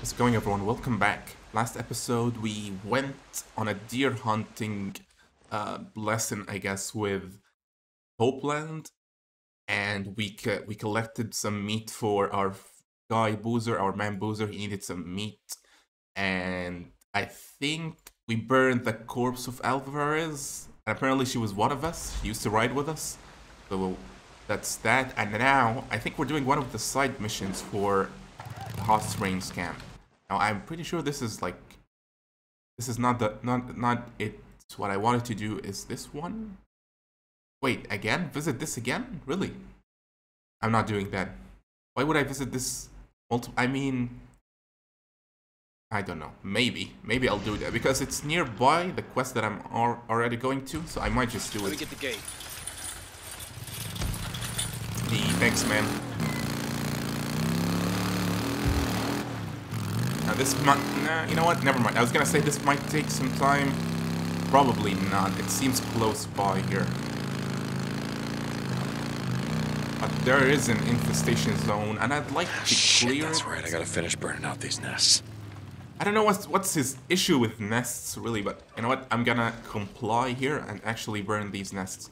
It going everyone? Welcome back. Last episode we went on a deer hunting uh, lesson, I guess, with Hopeland, and we we collected some meat for our guy Boozer, our man Boozer. He needed some meat, and I think we burned the corpse of Alvarez. And apparently, she was one of us. She used to ride with us, so that's that. And now I think we're doing one of the side missions for the hot springs camp. Now I'm pretty sure this is like this is not the not not it. What I wanted to do is this one. Wait, again? Visit this again? Really? I'm not doing that. Why would I visit this multi- I mean I don't know. Maybe. Maybe I'll do that because it's nearby the quest that I'm al- already going to, so I might just do Let me get the gate. The thanks, man. Now this might, nah, you know what? Never mind. I was gonna say this might take some time. Probably not. It seems close by here. But there is an infestation zone, and I'd like to Shit, clear that's right. I gotta finish burning out these nests. I don't know what's what's his issue with nests really, but you know what? I'm gonna comply here and actually burn these nests.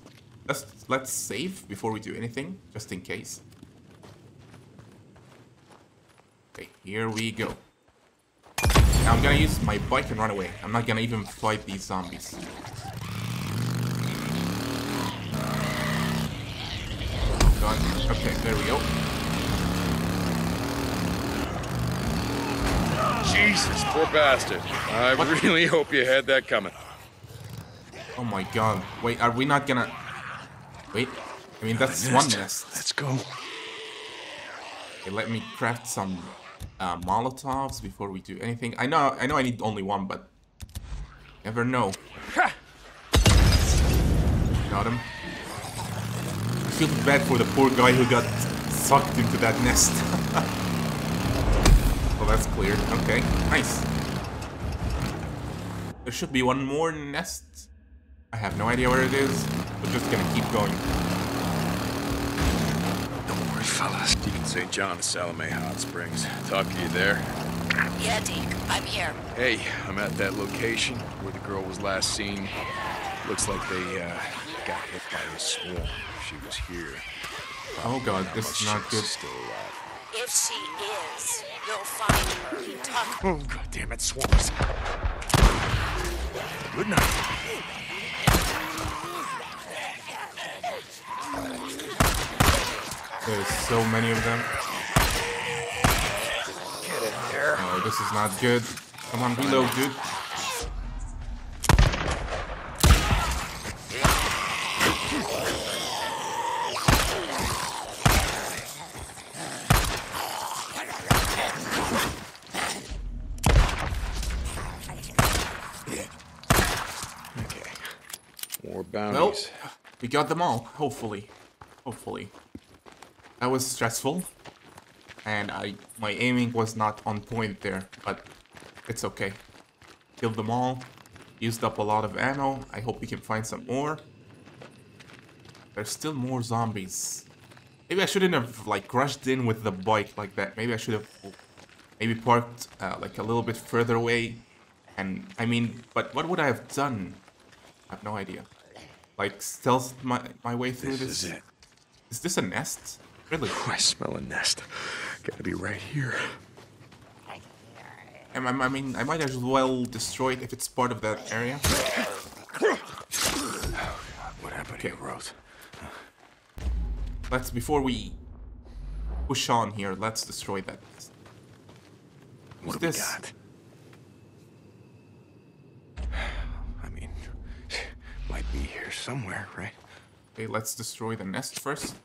Let's let's save before we do anything, just in case. Okay, here we go. Now I'm gonna use my bike and run away. I'm not gonna even fight these zombies. Done. Okay, there we go. Jesus, poor bastard. I What? really hope you had that coming. Oh my god. Wait, are we not gonna... Wait. I mean, that's one nest. Let's go. Okay, let me craft some uh, Molotovs before we do anything. I know, I know, I need only one, but never know. Got him. I feel bad for the poor guy who got sucked into that nest. well, that's clear. Okay, nice. There should be one more nest. I have no idea where it is. We're just gonna keep going. Don't worry, fellas. Deacon St. John of Salome Hot Springs. Talk to you there. Yeah, Deke, I'm here. Hey, I'm at that location where the girl was last seen. Looks like they uh, got hit by a swarm. She was here. Oh god, this is not good. Still alive. If she is, you'll find her. Talk. Oh, god damn it, swarms. Good night. There's so many of them. Get in there. Oh, this is not good. Come on, reload, dude. Okay. More bounties. we got them all. Hopefully, hopefully. That was stressful, and I my aiming was not on point there, but it's okay. Killed them all. Used up a lot of ammo. I hope we can find some more. There's still more zombies. Maybe I shouldn't have like rushed in with the bike like that. Maybe I should have maybe parked uh, like a little bit further away. And I mean, but what would I have done? I have no idea. Like stealth my my way through This this. is it. Is this a nest? Really? Oh, I smell a nest. Gotta be right here. I, I I mean, I might as well destroy it if it's part of that area. Oh, what happened here, Rose? Let's before we push on here. Let's destroy that. nest. What What's we this? got? I mean, might be here somewhere, right? Okay, let's destroy the nest first.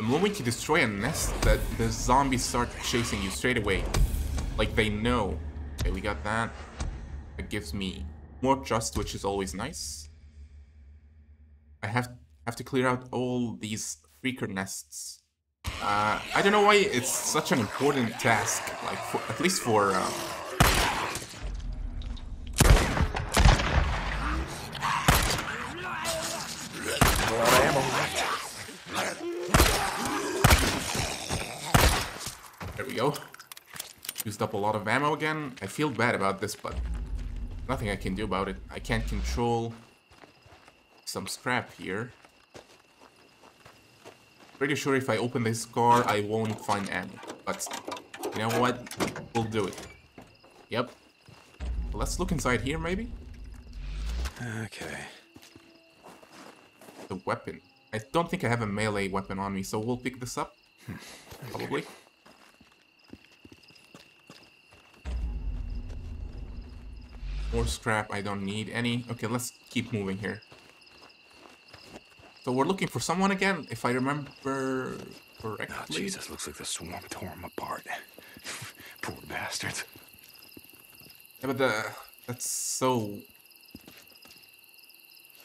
The moment you destroy a nest, that the zombies start chasing you straight away. Like they know. Okay, we got that. It gives me more trust, which is always nice. I have have to clear out all these freaker nests. Uh, I don't know why it's such an important task. Like, for, at least for uh, Used up a lot of ammo again. I feel bad about this, but nothing I can do about it. I can't control some scrap here. Pretty sure if I open this car, I won't find ammo. But you know what? We'll do it. Yep. Let's look inside here, maybe? Okay. The weapon. I don't think I have a melee weapon on me, so we'll pick this up. Hmm. Probably. More scrap, I don't need any. Okay, let's keep moving here. So we're looking for someone again, if I remember correctly. Oh, Jesus, looks like the swarm tore him apart. Poor bastards. Yeah, but the, that's so...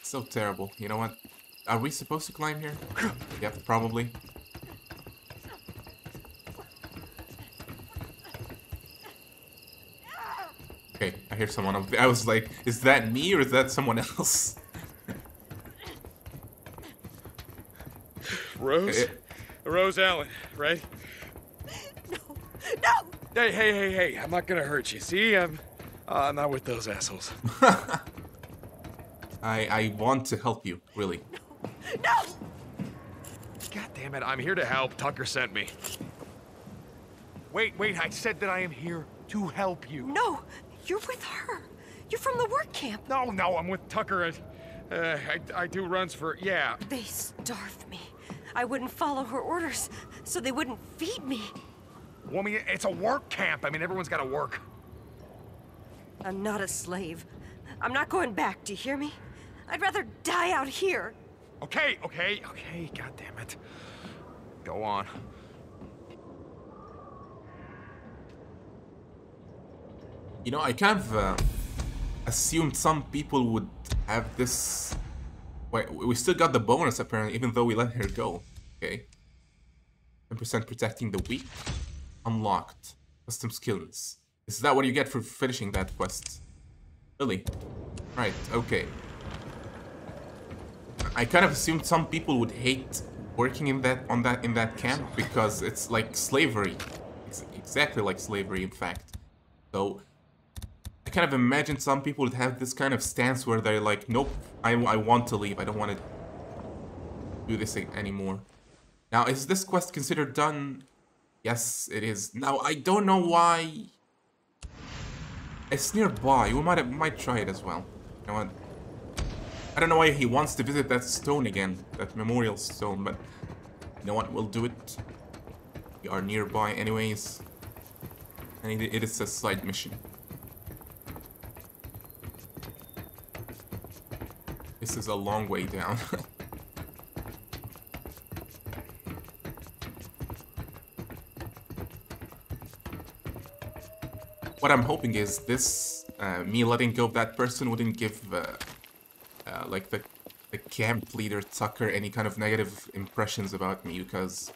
So terrible. You know what? Are we supposed to climb here? yep, probably. Okay, I hear someone up there. I was like, is that me or is that someone else? Rose? Eh, Rose Allen, right? No! No! Hey, hey, hey, hey, I'm not gonna hurt you. See, I'm, uh, I'm not with those assholes. I, I want to help you, really. No! No! God damn it, I'm here to help. Tucker sent me. Wait, wait, I said that I am here to help you. No! You're with her! You're from the work camp! No, no, I'm with Tucker. and, Uh, I, I do runs for, yeah. They starved me. I wouldn't follow her orders, so they wouldn't feed me. Well, I mean, it's a work camp. I mean, everyone's gotta work. I'm not a slave. I'm not going back, do you hear me? I'd rather die out here. Okay, okay, okay, god damn it. Go on. You know, I kind of uh, assumed some people would have this. Wait, we still got the bonus apparently, even though we let her go. Okay. 10% protecting the weak. Unlocked. Custom skills. Is that what you get for finishing that quest? Really? Right, okay. I kind of assumed some people would hate working in that on that in that camp because it's like slavery. It's exactly like slavery in fact. So kind of imagine some people would have this kind of stance where they're like, nope, I, I want to leave. I don't want to do this thing anymore. Now, is this quest considered done? Yes, it is. Now, I don't know why... It's nearby. We might, might try it as well. You know? I don't know why he wants to visit that stone again, that memorial stone, but you know what? We'll do it. We are nearby anyways. And it is a side mission. Is a long way down. what I'm hoping is this, uh, me letting go of that person wouldn't give, uh, uh, like, the, the camp leader Tucker any kind of negative impressions about me, because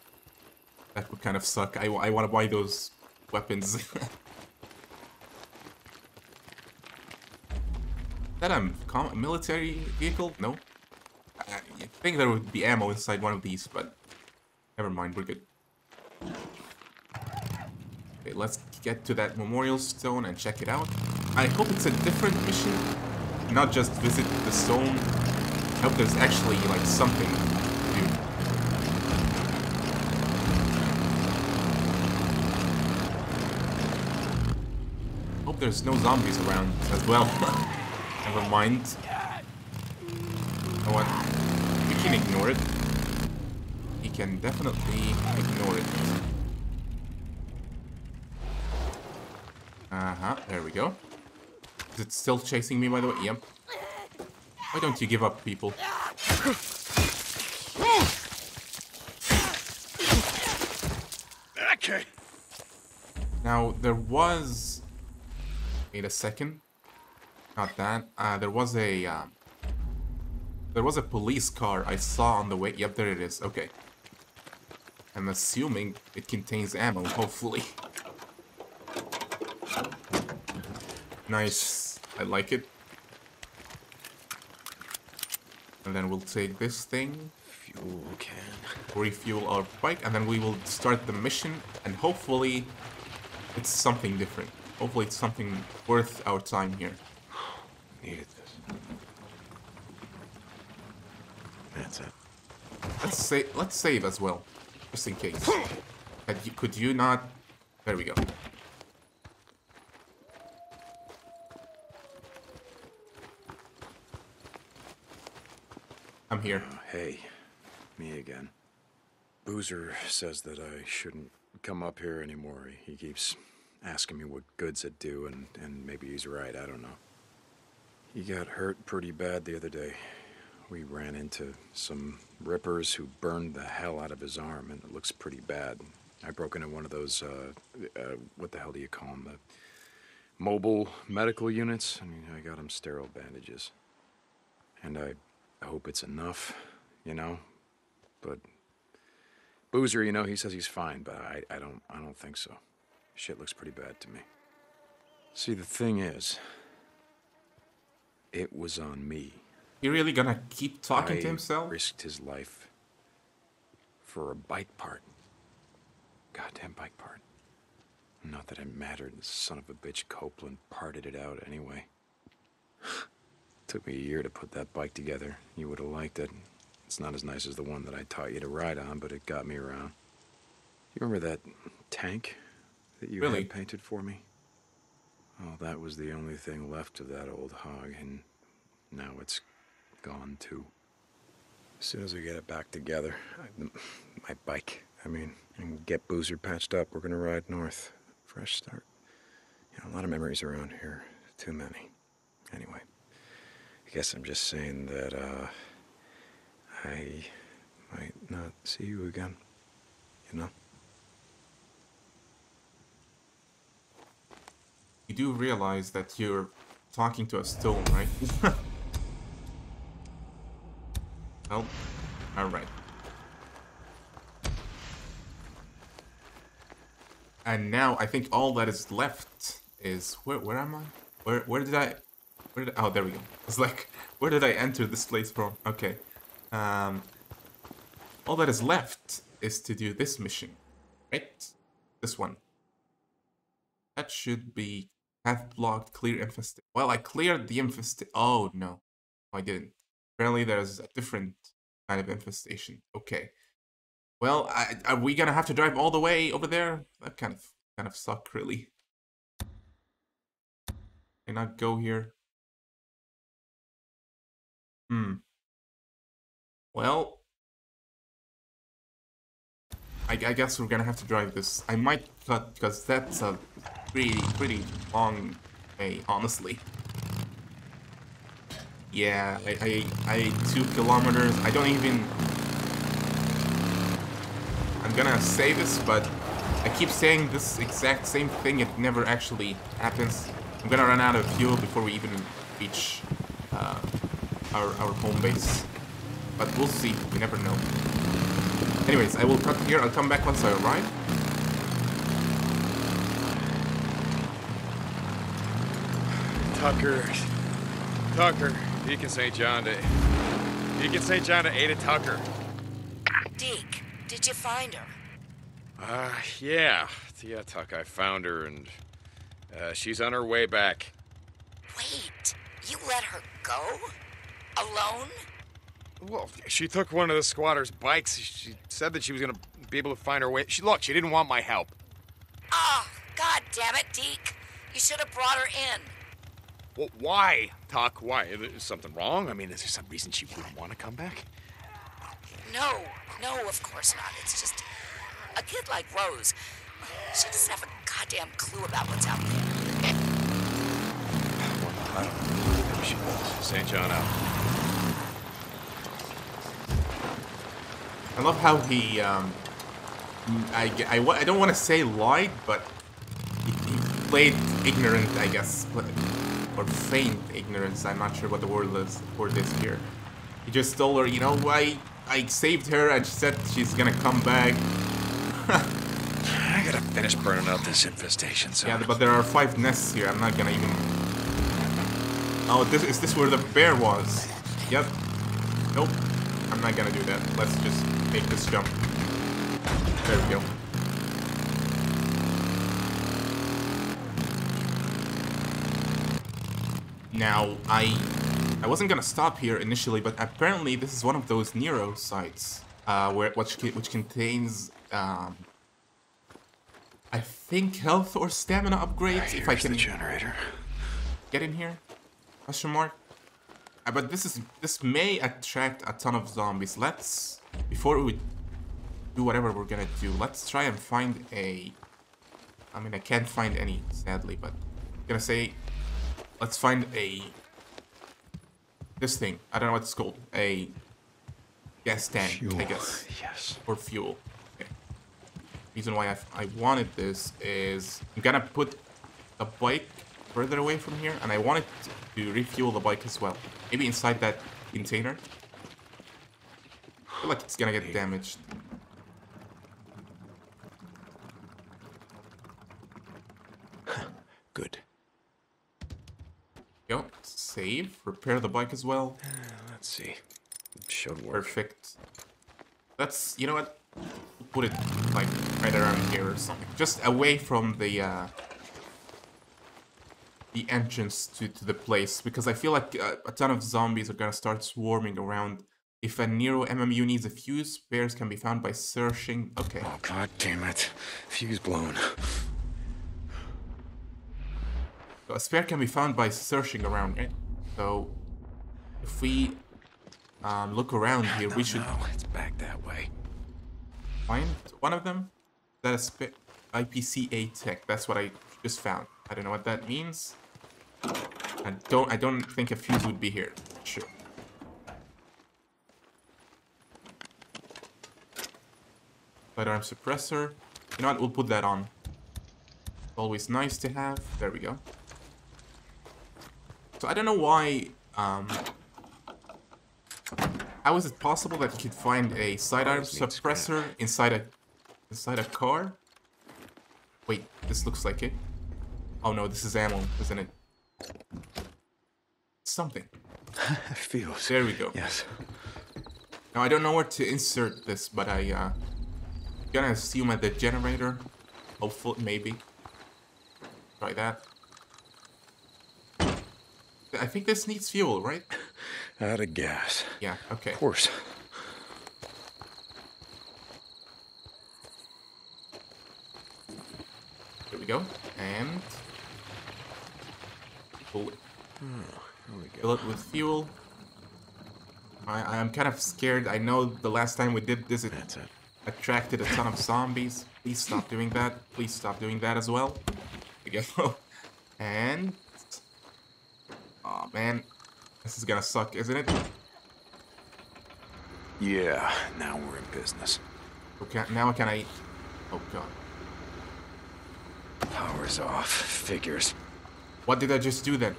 that would kind of suck. I, I want to buy those weapons. that a military vehicle? No. I, I think there would be ammo inside one of these, but never mind, we're good. Okay, let's get to that memorial stone and check it out. I hope it's a different mission, not just visit the stone. I hope there's actually like something to do. Hope there's no zombies around as well. Never mind. You know what? We can ignore it. He can definitely ignore it. Uh-huh, there we go. Is it still chasing me, by the way? Yep. Why don't you give up, people? Okay. Now, there was... Wait a second. Not that. Uh, there was a... Uh, there was a police car I saw on the way. Yep, there it is. Okay. I'm assuming it contains ammo, hopefully. Nice. I like it. And then we'll take this thing. Fuel can. refuel our bike, and then we will start the mission, and hopefully it's something different. Hopefully it's something worth our time here. Needed this. That's it. Let's save. Let's save as well, just in case. Could you, could you not? There we go. I'm here. Oh, hey, me again. Boozer says that I shouldn't come up here anymore. He keeps asking me what good's it do, and, and maybe he's right, I don't know. He got hurt pretty bad the other day. We ran into some rippers who burned the hell out of his arm, and it looks pretty bad. I broke into one of those, uh, uh, what the hell do you call them? The mobile medical units. I mean, I got him sterile bandages. And I, hope it's enough, you know? But Boozer, you know, he says he's fine, but I, I don't I don't think so. Shit looks pretty bad to me. See, the thing is, it was on me. You really gonna keep talking I to himself? risked his life for a bike part. Goddamn bike part. Not that it mattered. The son of a bitch Copeland parted it out anyway. Took me a year to put that bike together. You would have liked it. It's not as nice as the one that I taught you to ride on, but it got me around. You remember that tank that you Really? had painted for me? Oh, that was the only thing left of that old hog, and now it's gone too. As soon as we get it back together, I, my bike, I mean, and get Boozer patched up, we're gonna ride north. Fresh start. You know, a lot of memories around here. Too many. Anyway, I guess I'm just saying that, uh, I might not see you again. You know? You do realize that you're talking to a stone, right? well, alright. And now I think all that is left is where where am I? Where where did I where did oh there we go. It's like where did I enter this place from? Okay. Um all that is left is to do this mission. Right? This one. That should be path blocked, clear infestation. Well, I cleared the infestation. Oh, no. I didn't. Apparently, there's a different kind of infestation. Okay. Well, I, are we gonna have to drive all the way over there? That kind of kind of suck, really. Can I go here? Hmm. Well, I, I guess we're gonna have to drive this. I might cut because that's a pretty pretty long way, honestly. Yeah, I, I I two kilometers. I don't even. I'm gonna say this, but I keep saying this exact same thing. It never actually happens. I'm gonna run out of fuel before we even reach uh, our our home base. But we'll see. We never know. Anyways, I will cut here. I'll come back once I arrive. Tucker. Tucker. Deacon St. John to. Deacon St. John to Ada Tucker. Deke, did you find her? Uh, yeah. Yeah, Tuck, I found her and. Uh, she's on her way back. Wait, you let her go? Alone? Well, she took one of the squatters' bikes. She said that she was gonna be able to find her way. She look, she didn't want my help. Ah, god damn it, Deke. You should have brought her in. Well, why, Tuck? Why? Is something wrong? I mean, is there some reason she wouldn't want to come back? No, no, of course not. It's just a kid like Rose. She doesn't have a goddamn clue about what's out there. I don't know. Maybe she does. St. John out. I love how he, um, I, I, I don't want to say lied, but he, he played ignorant, I guess, or feigned ignorance. I'm not sure what the word is, for this here. He just told her, you know, I, I saved her and she said she's gonna come back. I gotta finish burning out this infestation zone. Yeah, but there are five nests here. I'm not gonna even. Oh, this is this where the bear was? Yep. Nope. I'm not gonna do that. Let's just make this jump. There we go. Now, I I wasn't gonna stop here initially, but apparently this is one of those Nero sites, uh, where which which contains, um, I think health or stamina upgrades. if I can the generator. get in here? Question mark. Uh, but this is this may attract a ton of zombies. Let's before we do whatever we're gonna do, let's try and find a. I mean, I can't find any, sadly, but I'm gonna say, let's find a. This thing. I don't know what it's called. A gas tank, I guess Yes. or fuel. Okay. Reason why I, I wanted this is I'm gonna put the bike further away from here, and I wanted to refuel the bike as well. Maybe inside that container. I feel like it's gonna get damaged. Good. Go save, repair the bike as well. Let's see. It Should work. Perfect. That's you know what? Put it like right around here or something, just away from the uh, the entrance to to the place because I feel like uh, a ton of zombies are gonna start swarming around. If a Nero MMU needs a fuse, spares can be found by searching. Okay, Oh god damn it. Fuse blown. so a spare can be found by searching around, right? So if we um, look around here, no, we should No, it's back that way. find one of them. That is IPCA tech. That's what I just found. I don't know what that means. I don't. I don't think a fuse would be here. Sure. Sidearm suppressor. You know what? We'll put that on. Always nice to have. There we go. So I don't know why. Um, how is it possible that you could find a sidearm need scrap. suppressor inside a inside a car? Wait, this looks like it. Oh no, this is ammo, isn't it? Something. Feels. There we go. Yes. Now I don't know where to insert this, but I uh gonna assume at the generator. Hopefully, maybe. Try that. I think this needs fuel, right? Out of gas. Yeah. Okay. Of course. There we go. And pull it. There we Fill it with fuel. I I'm kind of scared. I know the last time we did this, it it. attracted a ton of zombies. Please stop doing that. Please stop doing that as well. There we go. And oh man, this is gonna suck, isn't it? Yeah, now we're in business. Okay, now can I? Oh god, Power's off. Figures. what did I just do then?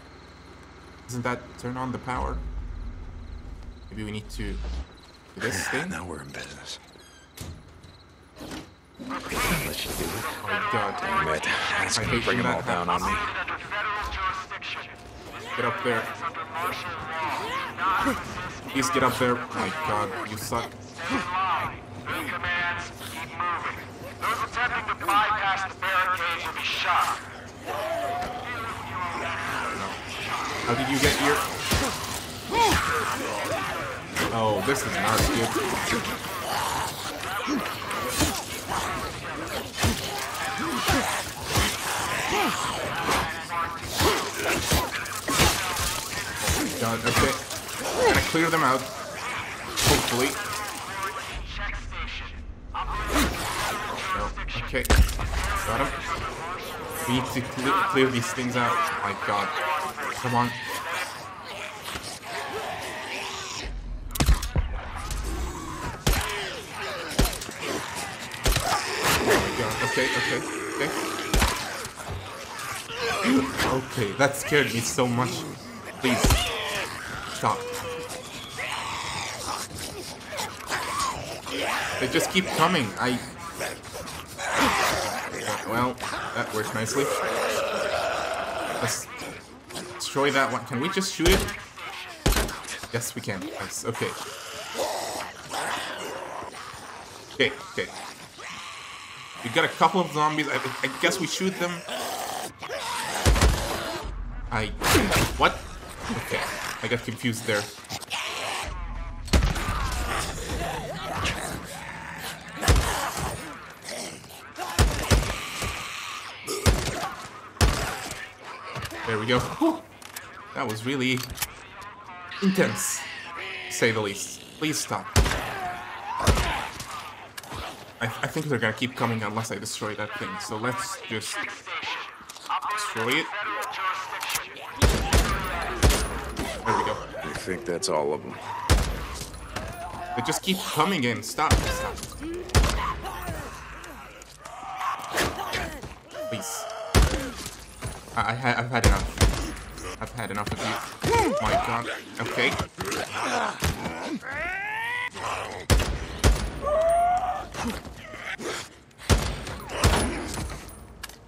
Doesn't that turn on the power? Maybe we need to do this thing. Now we're in business. Let you do it. Oh god, Damn it. That's I gonna hate bring when them all down on me. under federal jurisdiction. get up there. Under martial law. Not resist Please get up there. Oh my god, you suck. Stay in line. New commands, keep moving. Those attempting to bypass the barricades will be shot. How did you get here? Oh, this is not good. God, okay. Gonna clear them out. Hopefully. No. Okay. Got him. We need to clear, clear these things out. My god. Come on. Oh my god. Okay, okay, okay. okay, that scared me so much. Please. Stop. They just keep coming. I. Well, that worked nicely. Let's destroy that one. Can we just shoot it? Yes, we can. Nice. Okay. Okay, okay. We got a couple of zombies. I, I guess we shoot them. I... What? Okay, I got confused there. There we go. That was really intense, to say the least. Please stop. I, I think they're gonna keep coming unless I destroy that thing, so let's just destroy it. There we go. I think that's all of them. They just keep coming in. Stop. Stop. Please. I, I I've had enough. I've had enough of you. Oh my god. Okay.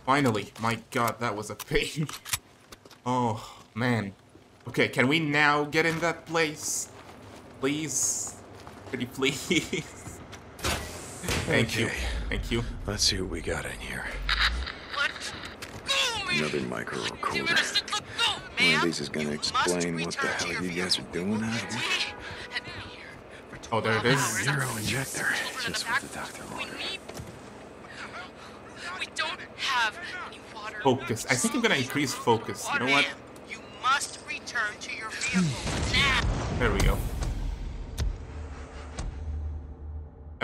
Finally. My god, that was a pain. oh, man. Okay, can we now get in that place? Please? Pretty please? Thank you. Thank you. Let's see what we got in here. What? Another micro Damn it, I recorder. Said One of these is gonna explain what the hell you guys are doing out here. We have been here for Oh, there it 12 is. hours. Nero injector. Just the what the doctor We ordered. We don't have any water. Focus. I think I'm gonna increase focus. You know what? You must return to your vehicle now. There we go.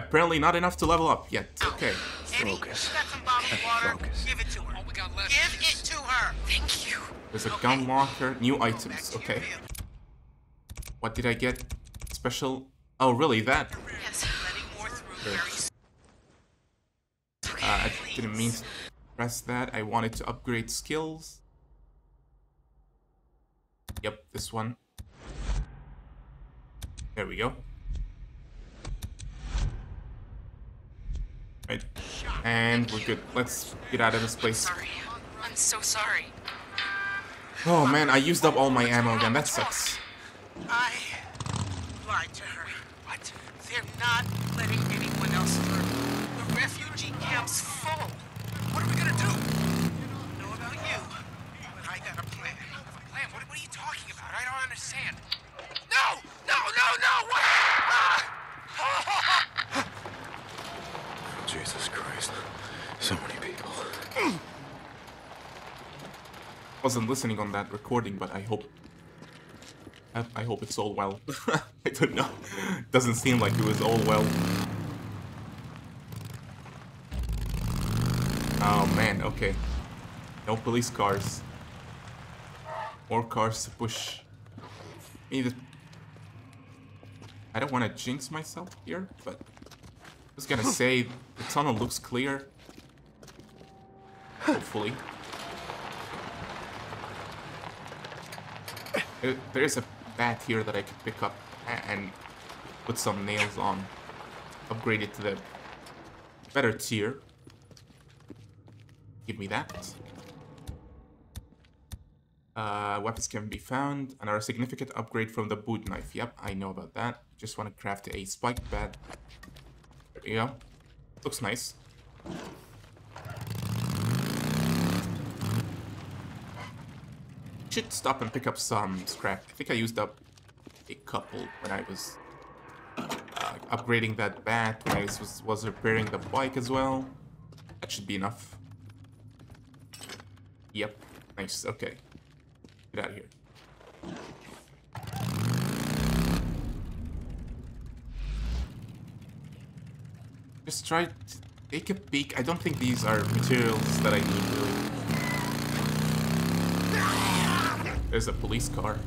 Apparently not enough to level up yet. Okay. Eddie, Focus. got some water? Focus. Give it to her. All we got left. Give it to her. Thank you. There's a gun locker. New items. Okay. What did I get? Special. Oh, really? That? Yes. Letting more through very soon. Okay, Uh, I didn't mean to press that. I wanted to upgrade skills. Yep, this one. There we go. Right. And we're good. Let's get out of this place. Sorry. I'm so sorry. Oh man, I used up all my ammo again. That sucks. I lied to her. What? They're not letting anyone else through. The refugee camp's full. What are we gonna do? I know about you, but I got a plan. A plan? What, what are you talking about? I don't understand. No! No, no, no! What? Ah! Jesus Christ. So many people. Wasn't listening on that recording, but I hope. I, I hope it's all well. I don't know. Doesn't seem like it was all well. Oh man, okay. No police cars. More cars to push. The. I don't want to jinx myself here, but I was gonna say the tunnel looks clear. Hopefully. There- is a bat here that I could pick up and put some nails on. Upgrade it to the better tier. Give me that. Uh, weapons can be found and are a significant upgrade from the boot knife. Yep, I know about that. Just want to craft a spike bat. Go. Looks nice. Should stop and pick up some scrap. I think I used up a couple when I was uh, upgrading that bat, when I was, was repairing the bike as well. That should be enough. Yep. Nice. Okay. Get out of here. Just try to take a peek. I don't think these are materials that I need really. There's a police car.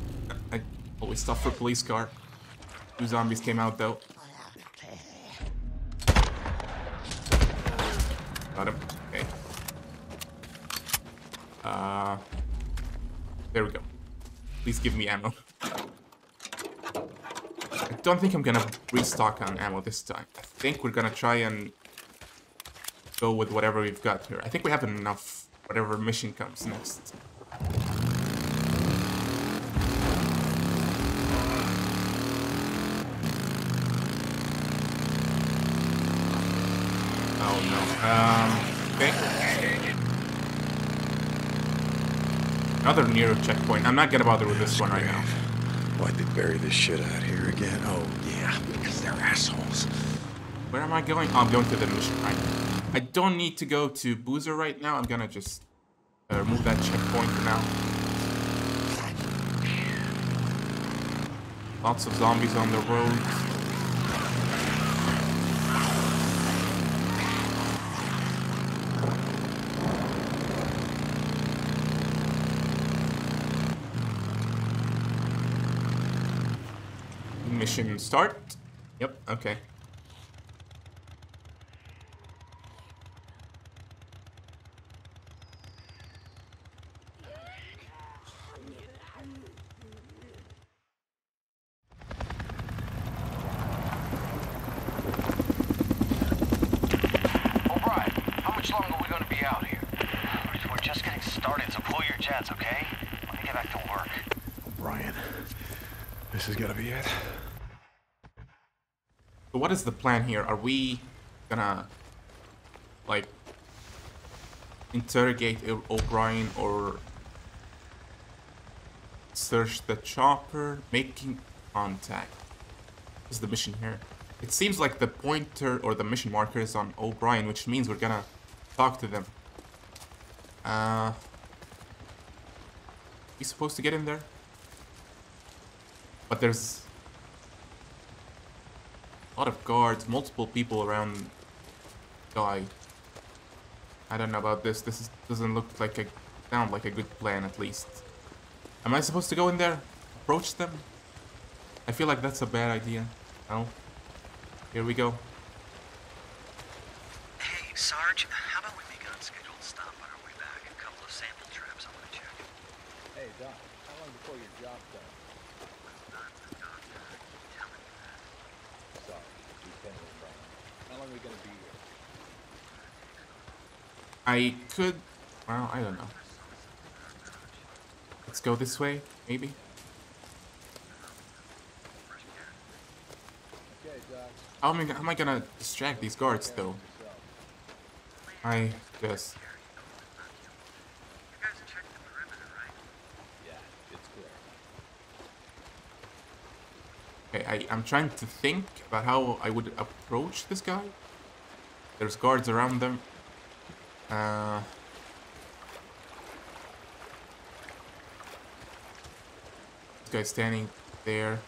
I always stop for police car. Two zombies came out though. Got him. Okay. Uh, there we go. Please give me ammo. I don't think I'm gonna restock on ammo this time. Think we're gonna try and go with whatever we've got here. I think we have enough. Whatever mission comes next. Oh no. Um. Okay. Another Nero checkpoint. I'm not gonna bother with this one right now. Why'd they bury this shit out here again? Oh, yeah, because they're assholes. Where am I going? Oh, I'm going to the mission right. I don't need to go to Boozer right now. I'm gonna just uh, remove that checkpoint for now. Lots of zombies on the road. Mission start. Yep, okay. O'Brian, how much longer are we gonna be out here? We're just getting started, so pull your jets, okay? Let me get back to work. Brian, this is gonna be it. So what is the plan here? Are we gonna like interrogate O'Brian or search the chopper, making contact? Is the mission here? It seems like the pointer or the mission marker is on O'Brian, which means we're gonna talk to them. Uh, we supposed to get in there? But there's lot of guards, multiple people around guy. I don't know about this. This is, doesn't look like a sound like a good plan at least. Am I supposed to go in there? Approach them? I feel like that's a bad idea. No. Here we go. Hey, Sarge, how about we make an unscheduled stop on our way back? A couple of sample traps I want to check. Hey, Doc, how long before your job's done? Sorry, Lieutenant Brown. How long are we gonna be here? I could... Well, I don't know. Let's go this way, maybe? How am I, how am I gonna distract these guards, though? I guess. Okay, I, I'm trying to think about how I would approach this guy. There's guards around them. Uh, this guy's standing there.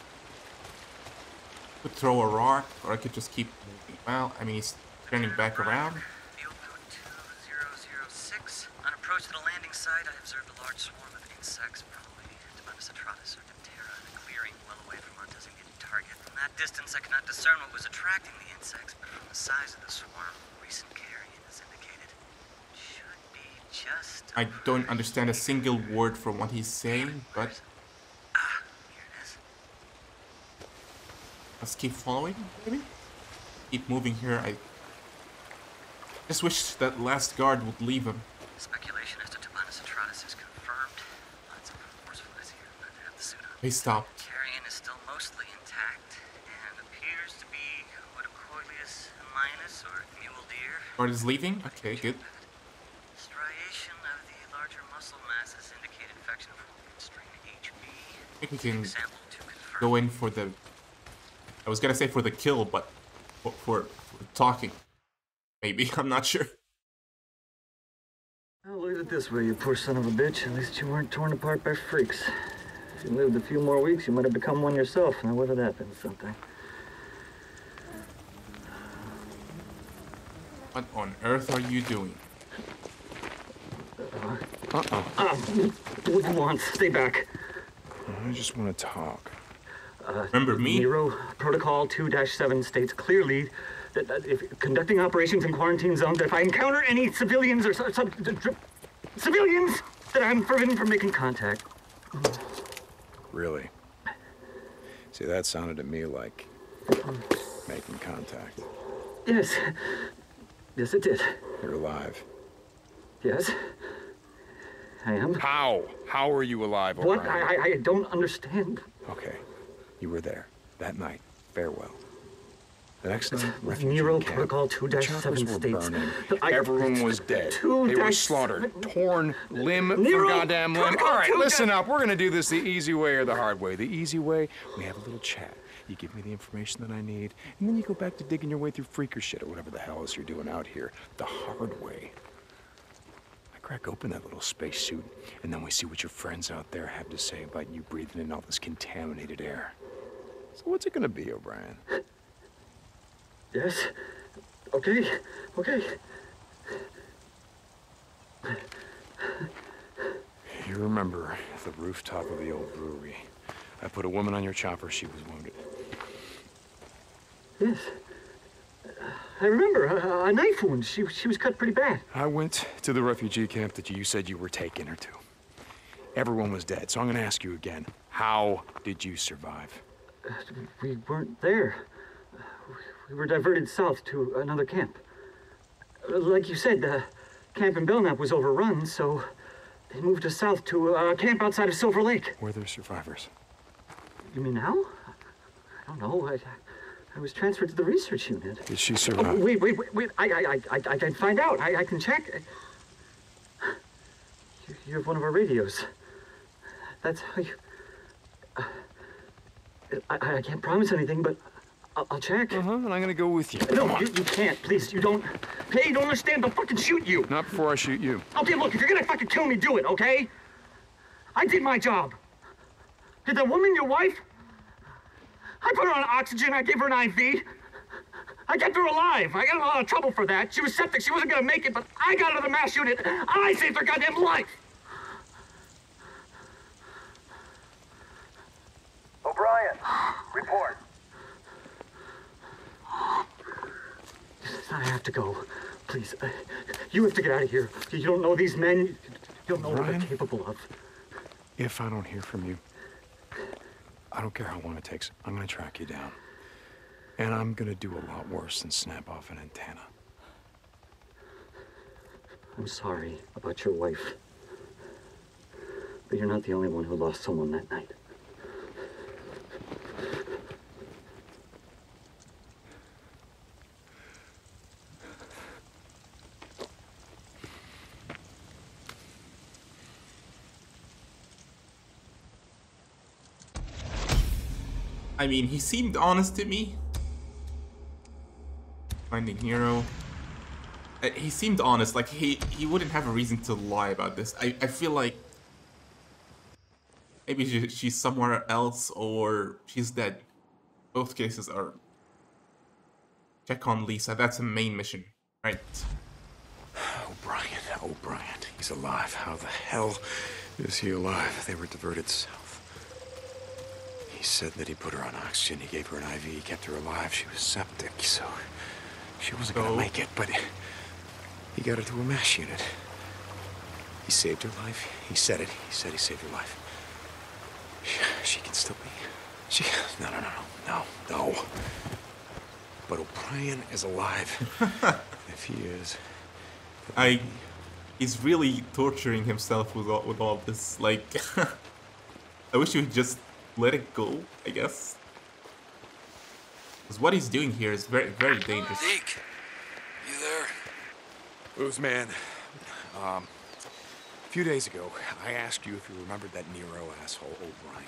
Could throw a rock, or I could just keep. Well, I mean, he's turning back around. Field note 2006. On approach to the landing site, I observed a large swarm of insects, probably Demonis atratus or Diptera, in a clearing well away from our designated target. From that distance, I discern what was attracting the insects, but from the size of the swarm, recent carrion is indicated. Should be just. I don't understand a single word from what he's saying, but here it is. let's keep following, maybe? Keep moving here. I just wish that last guard would leave him. Speculation as to Demonis atratus is confirmed. Lots of remorsefulness here. Have the suit on. He stopped. Carrion is still mostly intact and appears to be Odocoileus minus or mule deer. Guard is leaving? Okay, good. We can Sample to confirm. go in for the. I was gonna say for the kill, but for, for, talking. Maybe I'm not sure. Well, look at it this way, you poor son of a bitch. At least you weren't torn apart by freaks. If you lived a few more weeks, you might have become one yourself. Now, whether that been something. What on earth are you doing? Uh-oh. Ah, what do you want? Stay back. I just want to talk. Uh, Remember me? Nero Protocol 2-7 states clearly that, that if conducting operations in quarantine zones, that if I encounter any civilians or sub, sub, dr- civilians, that I'm forbidden from making contact. Really? See, that sounded to me like making contact. Yes. Yes, it did. You're alive. Yes. I am. How? How are you alive, What? I, I, I don't understand. Okay. You were there that night. Farewell. The next night, refugee Nero camp. Protocol The 2-7 chapels were states. burning. I- Everyone was dead. Two they were slaughtered, torn limb Nero for goddamn limb. All right, listen up. We're gonna do this the easy way or the hard way. The easy way, we have a little chat. You give me the information that I need, and then you go back to digging your way through freaker shit or whatever the hell else you're doing out here. The hard way. Crack open that little spacesuit, and then we see what your friends out there have to say about you breathing in all this contaminated air. So what's it gonna be, O'Brian? Yes. Okay. Okay. You remember the rooftop of the old brewery. I put a woman on your chopper. She was wounded. Yes. I remember a, a knife wound. She she was cut pretty bad. I went to the refugee camp that you said you were taking her to. Everyone was dead, so I'm gonna ask you again. How did you survive? Uh, we weren't there. We were diverted south to another camp. Like you said, the camp in Belknap was overrun, so they moved us south to a camp outside of Silver Lake. Were there survivors? You mean now? I don't know. I, I was transferred to the research unit. Did she Oh, survive? wait, wait, wait, wait. I, I, I, I, I can find out. I, I can check. You, you have one of our radios. That's how you. Uh, I, I can't promise anything, but I'll, I'll check. Uh huh. And I'm gonna go with you. No, you, you can't. Please, you don't. Hey, you don't understand. They'll fucking shoot you. Not before I shoot you. Okay, look, if you're gonna fucking kill me, do it, okay? I did my job. Did that woman your wife? I put her on oxygen, I gave her an IV. I kept her alive. I got in a lot of trouble for that. She was septic, she wasn't gonna make it, but I got her to the mass unit. I saved her goddamn life. O'Brian, report. I have to go. Please, uh, you have to get out of here. You don't know these men. You don't know what Brian? they're capable of. If I don't hear from you, I don't care how long it takes. I'm gonna track you down. And I'm gonna do a lot worse than snap off an antenna. I'm sorry about your wife. But you're not the only one who lost someone that night. I mean, he seemed honest to me. Finding Hero. Uh, He seemed honest, like he he wouldn't have a reason to lie about this. I, I feel like maybe she, she's somewhere else or she's dead. Both cases are. Check on Lisa. That's a main mission, right? O'Brian, O'Brian, he's alive. How the hell is he alive? They were diverted south. He said that he put her on oxygen. He gave her an IV. He kept her alive. She was septic, so she wasn't So- gonna make it. But he got her to a mass unit. He saved her life. He said it. He said he saved her life. She, she can still be. She. No, no, no, no, no, no. But O'Brian is alive. if he is, I he's really torturing himself with all, with all this. Like, I wish he would just let it go. I guess. Because what he's doing here is very very dangerous. Deke, you there? Booze man. Um, a few days ago, I asked you if you remembered that Nero asshole O'Brian.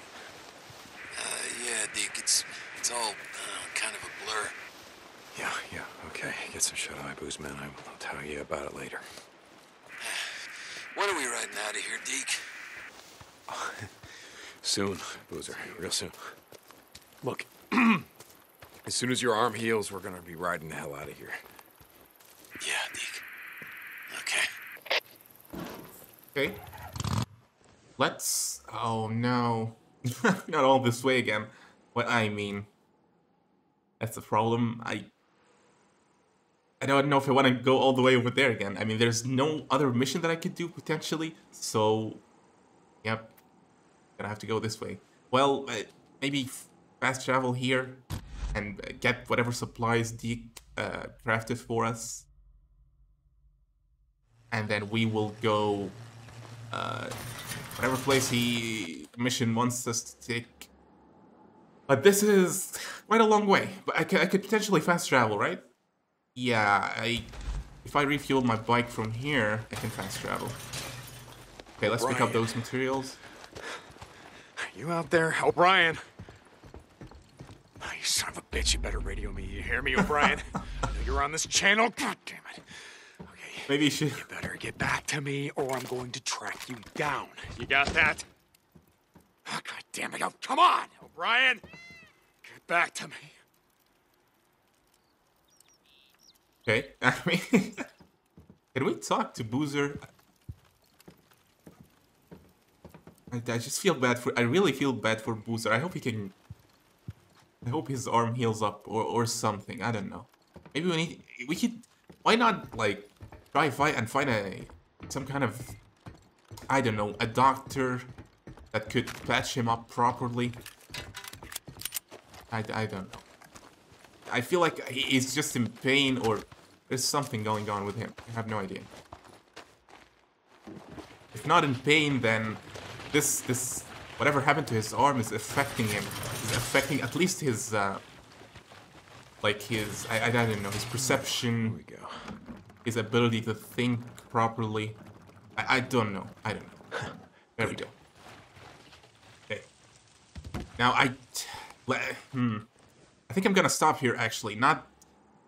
Uh, yeah, Deke, it's it's all uh, kind of a blur. Yeah, yeah, okay. Get some shut eye, booze man. I will tell you about it later. When are we riding out of here, Deke? Soon, boozer. Real soon. Look, as soon as your arm heals, we're gonna be riding the hell out of here. Yeah, Deke. Okay. Okay. Let's. Oh no, not all this way again. What I mean. That's the problem. I. I don't know if I want to go all the way over there again. I mean, there's no other mission that I could do potentially. So, yep, gonna have to go this way. Well, uh, maybe fast travel here and uh, get whatever supplies Deke uh, crafted for us, and then we will go uh, whatever place he mission wants us to take. But this is quite a long way. But I could, I could potentially fast travel, right? Yeah, I... If I refuel my bike from here, I can fast travel. Okay, let's pick up those materials. You out there, O'Brian? Oh, you son of a bitch, you better radio me. You hear me, O'Brian? I know you're on this channel. God damn it. Okay, Maybe you should... you better get back to me or I'm going to track you down. You got that? Oh, God damn it. Oh, come on, O'Brian. Get back to me. Okay, I mean... can we talk to Boozer? I, just feel bad for... I really feel bad for Boozer. I hope he can... I hope his arm heals up or, or something. I don't know. Maybe we need... We could... Why not, like, try fight and find a... Some kind of... I don't know, a doctor that could patch him up properly. I, I don't know. I feel like he's just in pain or there's something going on with him. I have no idea. If not in pain, then this this whatever happened to his arm is affecting him. Is affecting at least his uh, like his I, I don't know his perception, we go. his ability to think properly. I, I don't know. I don't know. There we go. Okay. Now I, hmm. I think I'm gonna stop here. Actually, not.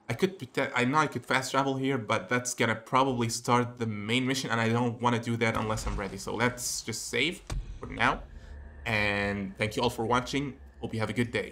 I could. prete- I know I could fast travel here, but that's gonna probably start the main mission, and I don't want to do that unless I'm ready. So let's just save for now. And thank you all for watching. Hope you have a good day.